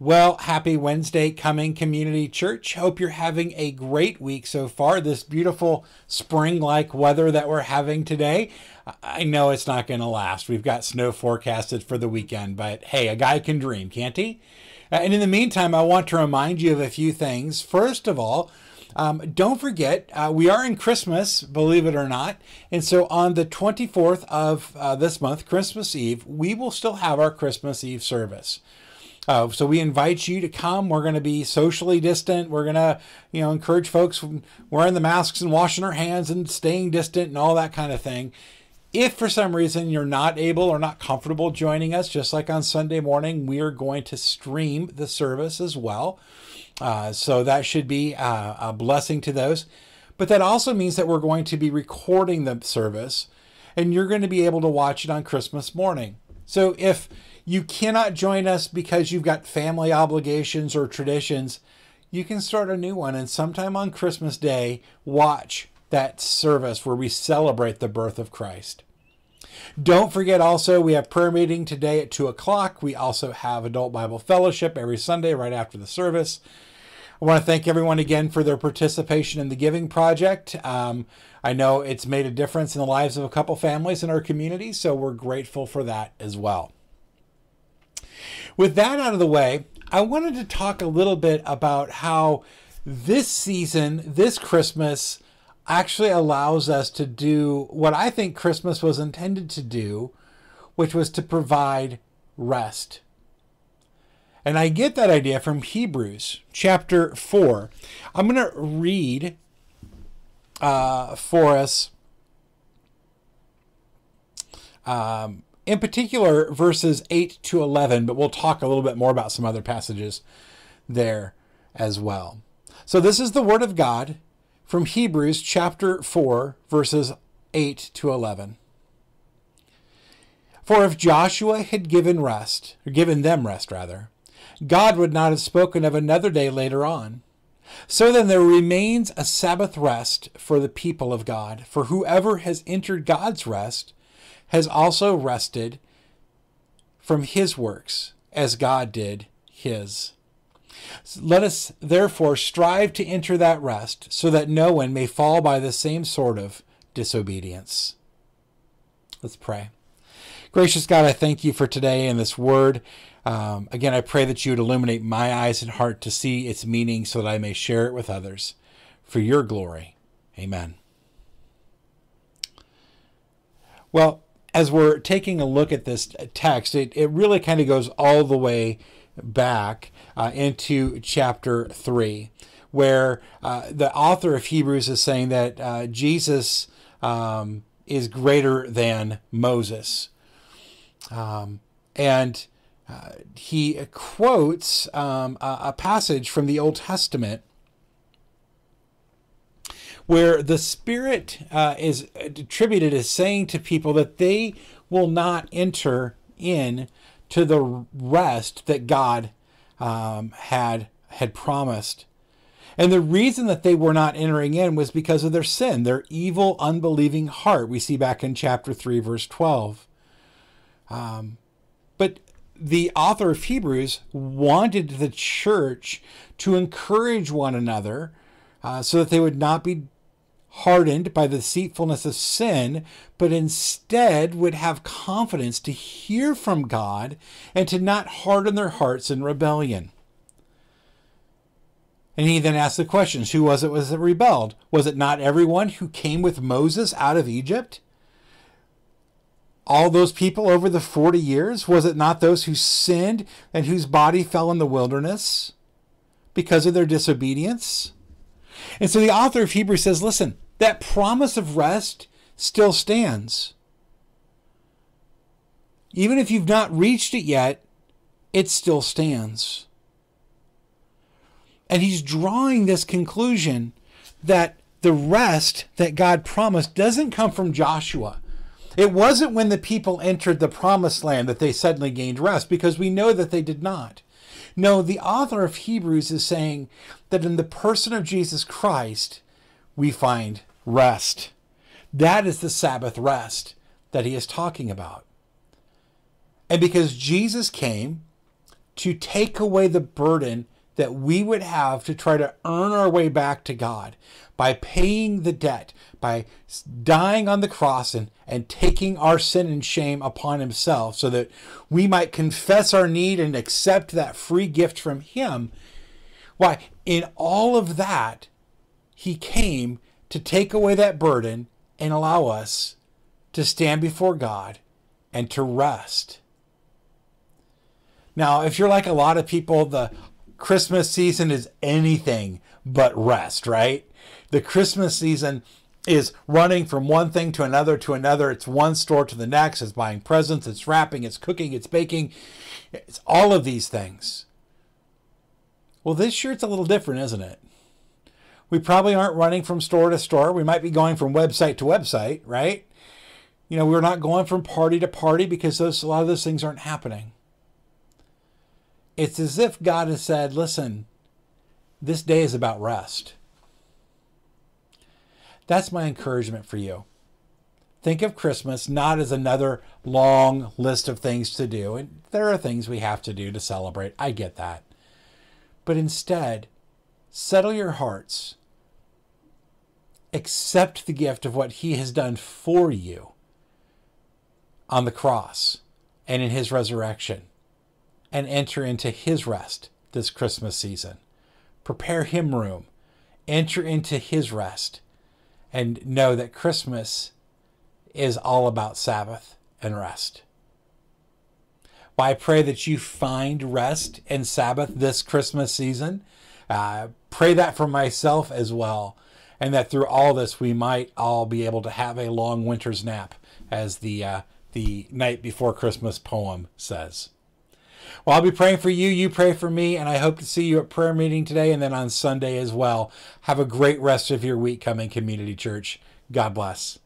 Well, happy Wednesday Cumming, Community Church. Hope you're having a great week so far. This beautiful spring like weather that we're having today. I know it's not going to last. We've got snow forecasted for the weekend, but hey, a guy can dream, can't he? Uh, and in the meantime, I want to remind you of a few things. First of all, um, don't forget, uh, we are in Christmas, believe it or not. And so on the 24th of uh, this month, Christmas Eve, we will still have our Christmas Eve service. Uh, so we invite you to come. We're going to be socially distant. We're going to, you know, encourage folks wearing the masks and washing our hands and staying distant and all that kind of thing. If for some reason you're not able or not comfortable joining us, just like on Sunday morning, we are going to stream the service as well. Uh, so that should be uh, a blessing to those. But that also means that we're going to be recording the service and you're going to be able to watch it on Christmas morning. So if you cannot join us because you've got family obligations or traditions, you can start a new one and sometime on Christmas Day, watch that service where we celebrate the birth of Christ. Don't forget also, we have prayer meeting today at 2 o'clock. We also have adult Bible fellowship every Sunday right after the service. I want to thank everyone again for their participation in the Giving Project. Um, I know it's made a difference in the lives of a couple families in our community, so we're grateful for that as well. With that out of the way, I wanted to talk a little bit about how this season, this Christmas, actually allows us to do what I think Christmas was intended to do, which was to provide rest. And I get that idea from Hebrews chapter 4. I'm going to read uh, for us um, in particular verses 8 to 11, but we'll talk a little bit more about some other passages there as well. So, this is the Word of God from Hebrews chapter 4, verses 8 to 11. For if Joshua had given rest, or given them rest rather, God would not have spoken of another day later on. So then there remains a Sabbath rest for the people of God. For whoever has entered God's rest has also rested from his works, as God did his. Let us therefore strive to enter that rest, so that no one may fall by the same sort of disobedience. Let's pray. Gracious God, I thank you for today and this word. Um, again, I pray that you would illuminate my eyes and heart to see its meaning so that I may share it with others. For your glory. Amen. Well, as we're taking a look at this text, it, it really kind of goes all the way back uh, into chapter 3, where uh, the author of Hebrews is saying that uh, Jesus um, is greater than Moses. Um, and uh, he quotes um, a, a passage from the Old Testament where the Spirit uh, is attributed as saying to people that they will not enter in to the rest that God um, had had promised. And the reason that they were not entering in was because of their sin, their evil, unbelieving heart. We see back in chapter 3, verse 12. Um, but the author of Hebrews wanted the church to encourage one another uh, so that they would not be hardened by the deceitfulness of sin, but instead would have confidence to hear from God and to not harden their hearts in rebellion. And he then asked the questions Who was it was that rebelled? Was it not everyone who came with Moses out of Egypt? All those people over the 40 years? Was it not those who sinned and whose body fell in the wilderness because of their disobedience? And so the author of Hebrews says, listen, that promise of rest still stands. Even if you've not reached it yet, it still stands. And he's drawing this conclusion that the rest that God promised doesn't come from Joshua. It wasn't when the people entered the promised land that they suddenly gained rest, because we know that they did not. No, the author of Hebrews is saying that in the person of Jesus Christ, we find rest. That is the Sabbath rest that he is talking about. And because Jesus came to take away the burden that we would have to try to earn our way back to God by paying the debt, by dying on the cross and, and taking our sin and shame upon himself so that we might confess our need and accept that free gift from him. Why, in all of that, he came to take away that burden and allow us to stand before God and to rest. Now, if you're like a lot of people, the Christmas season is anything but rest, right? The Christmas season is running from one thing to another to another. It's one store to the next. It's buying presents, it's wrapping, it's cooking, it's baking. It's all of these things. Well, this year it's a little different, isn't it? We probably aren't running from store to store. We might be going from website to website, right? You know, we're not going from party to party because those, a lot of those things aren't happening. It's as if God has said, listen, this day is about rest. That's my encouragement for you. Think of Christmas not as another long list of things to do. And there are things we have to do to celebrate. I get that. But instead, settle your hearts. Accept the gift of what He has done for you on the cross and in His resurrection and enter into His rest this Christmas season. Prepare Him room. Enter into His rest and know that Christmas is all about Sabbath and rest. Well, I pray that you find rest and Sabbath this Christmas season. Uh, pray that for myself as well, and that through all this we might all be able to have a long winter's nap, as the uh, the night before Christmas poem says. Well, I'll be praying for you. You pray for me, and I hope to see you at prayer meeting today and then on Sunday as well. Have a great rest of your week Cumming, Community Church. God bless.